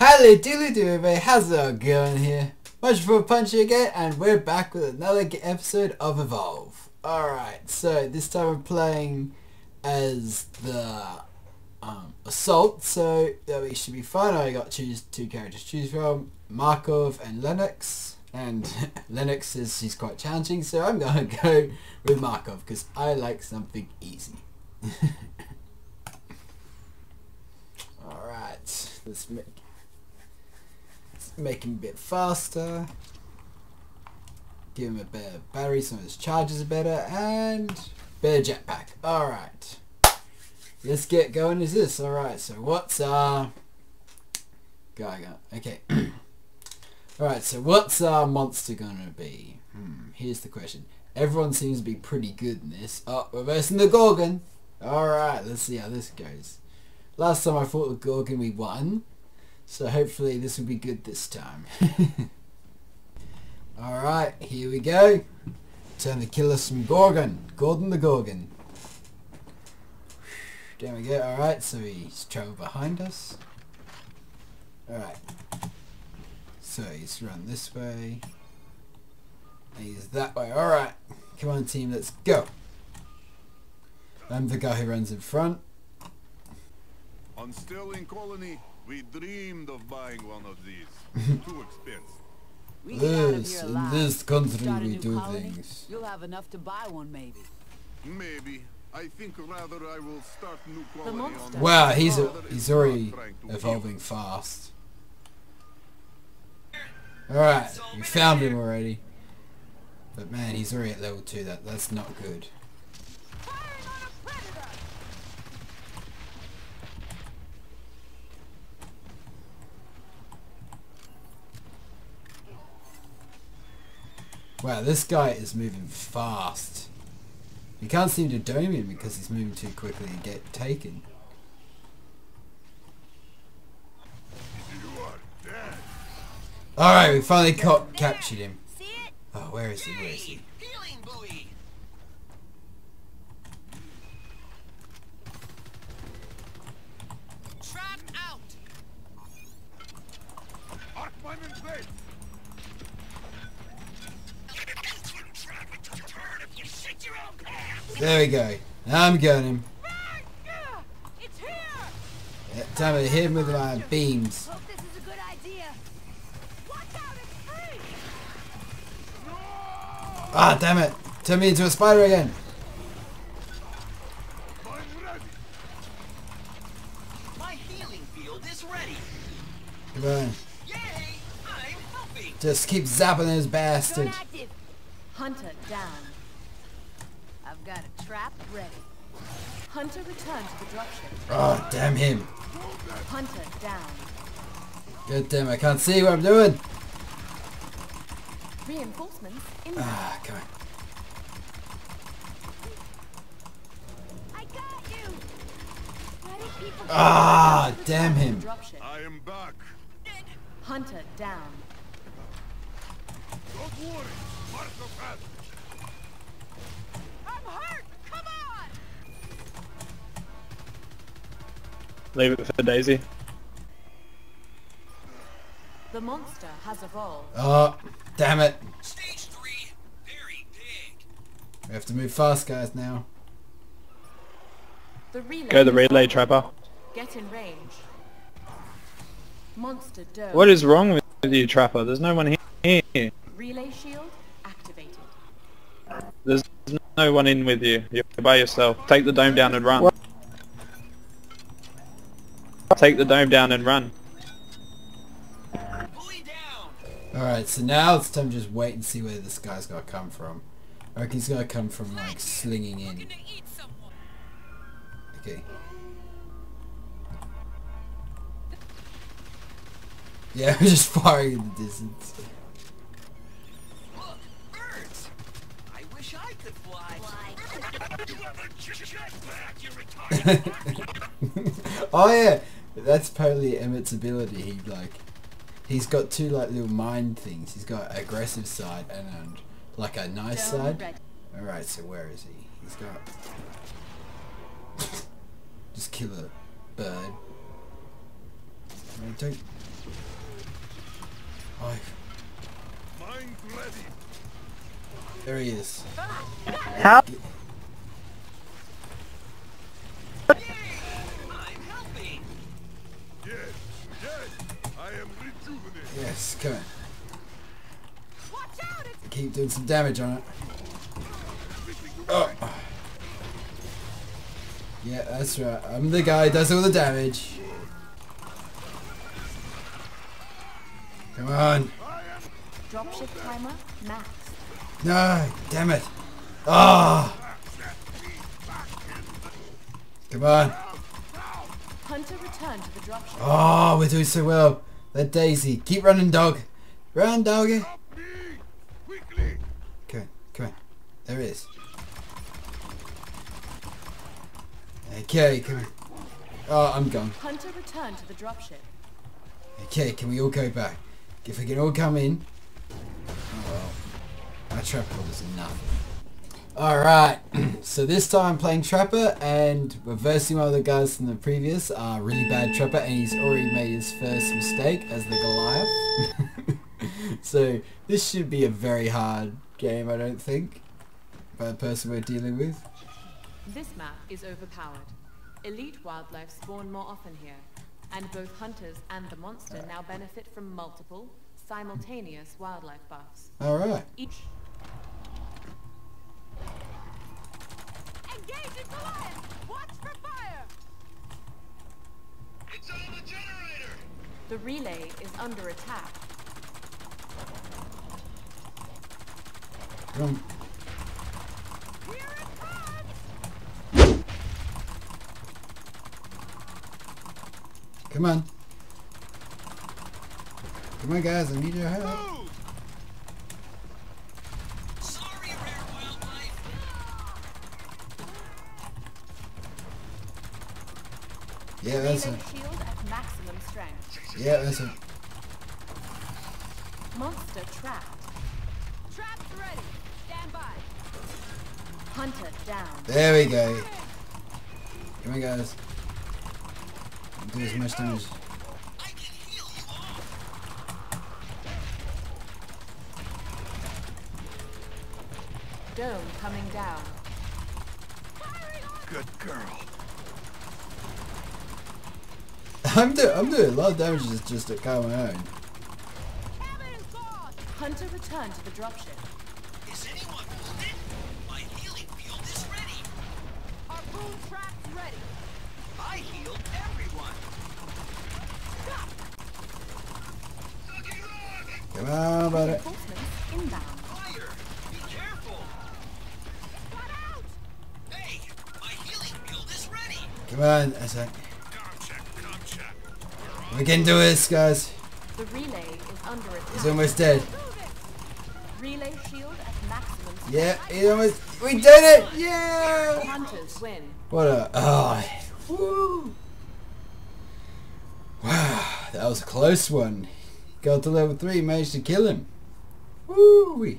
Hello doodly doo everybody, how's it all going here? Much for a Punchy again and we're back with another episode of Evolve. Alright, so this time we're playing as the um, Assault, so that we should be fine. I got choose two characters to choose from, Markov and Lennox. And Lennox says he's quite challenging, so I'm gonna go with Markov because I like something easy. Alright, let's make make him a bit faster. Give him a better battery, of his charges are better, and better jetpack. Alright. Let's get going is this. Alright, so what's our guy got? Okay. Alright, so what's our monster gonna be? Hmm, here's the question. Everyone seems to be pretty good in this. Oh, we're the Gorgon. Alright, let's see how this goes. Last time I fought the Gorgon we won. So hopefully this will be good this time. Alright, here we go. Time to kill us some Gorgon. Gordon the Gorgon. There we go. Alright, so he's traveled behind us. Alright. So he's run this way. He's that way. Alright. Come on team, let's go. I'm the guy who runs in front. On Sterling Colony, we dreamed of buying one of these. Too expensive. We get out of This, in this country we do colony, things. You'll have enough to buy one, maybe. Maybe. I think rather I will start new The colony on monster. Wow, he's a, he's already not trying to evolving fast. Alright, we found him already. But man, he's already at level 2, that, that's not good. Wow, this guy is moving fast. You can't seem to dome him because he's moving too quickly and get taken. You are dead. Alright, we finally caught, captured him. Oh, where is he? Where is he? Healing buoy. Trap out. Arcman in place. Turn if you shit your own pants. There we go. I'm getting him. Yeah, time to hit him with my beams. Hope this is a good idea. Watch out, it's free. Ah, damn it. Turn me into a spider again. I'm ready. My healing field is ready. Come on. Yay! I'm helping. Just keep zapping those bastards. active. Hunter down. I've got a trap ready. Hunter return to the dropship. Oh, damn him. Hunter down. God damn, I can't see what I'm doing. Reinforcements inbound. Ah, come on. I got you. Why people Ah, damn him. I am back. Hunter down. Don't worry. Marco has I'm hurt. Come on. Leave it for Daisy. The monster has evolved. Oh, damn it. Stage three. Very big. We have to move fast, guys, now. The relay. Go the relay trapper. Get in range. Monster dome. What is wrong with you, trapper? There's no one here. Relay shield activated. There's no one in with you. You're by yourself. Take the dome down and run. Take the dome down and run. Alright, so now it's time to just wait and see where this guy's gonna come from. I reckon he's gonna come from, like, slinging in. Gonna eat someone. Okay. Yeah, we're just firing in the distance. I could fly. oh yeah, that's apparently Emet's ability. He like, he's got two like little mind things. He's got aggressive side and um, like a nice Dome side. ready. All right, so where is he? He's got. Just kill a bird. I don't Oh, Mine ready. There he is. How? Yes, yes. I am rejuvenated. Yes, come on. Watch out! It's Keep doing some damage on it. Oh. Yeah, that's right. I'm the guy who does all the damage. Come on. Dropship timer maxed. No, damn it. Ah. Come on. Hunter returned to the dropship. Oh, we're doing so well. That Daisy. Keep running, dog. Run, doggy. Come on, come on. There it is. Okay, come on. Oh, I'm gone. Hunter returned to the dropship. Okay, can we all go back? If we can all come in. My trapper was enough. Alright, so this time I'm playing Trapper and we're versing one of the guys from the previous, uh, really bad Trapper and he's already made his first mistake as the Goliath. so this should be a very hard game I don't think, by the person we're dealing with. This map is overpowered. Elite wildlife spawn more often here, and both hunters and the monster now benefit from multiple, simultaneous wildlife buffs. Alright. Engaging Goliath! Watch for fire! It's on the generator! the relay is under attack. Come on. Here it comes! Come on. Come on guys, I need your help. Yeah, that's relay it. shield at maximum strength. Yeah, that's it. Monster trapped. Traps ready! Stand by! Hunter down. There we go. Come on guys. Do as much damage. I can heal you all! Dome coming down. Good girl. I'm doing I'm doing a lot of damage just just at calm my own. Cabin is gone! Hunter returned to the dropship. Is anyone wounded? My healing field is ready! Harpoon traps ready! I healed everyone! Stop! Come on, buddy. Inbound. Fire! Be careful! Got out! Hey! My healing field is ready! Come on, that's We can do this, guys. The relay is under attack. He's almost dead. Relay shield at maximum. Yeah, he almost. We did it! Yeah! Hunters win. What a. Oh. Woo! Wow, that was a close one. Got to level 3, managed to kill him. Woo!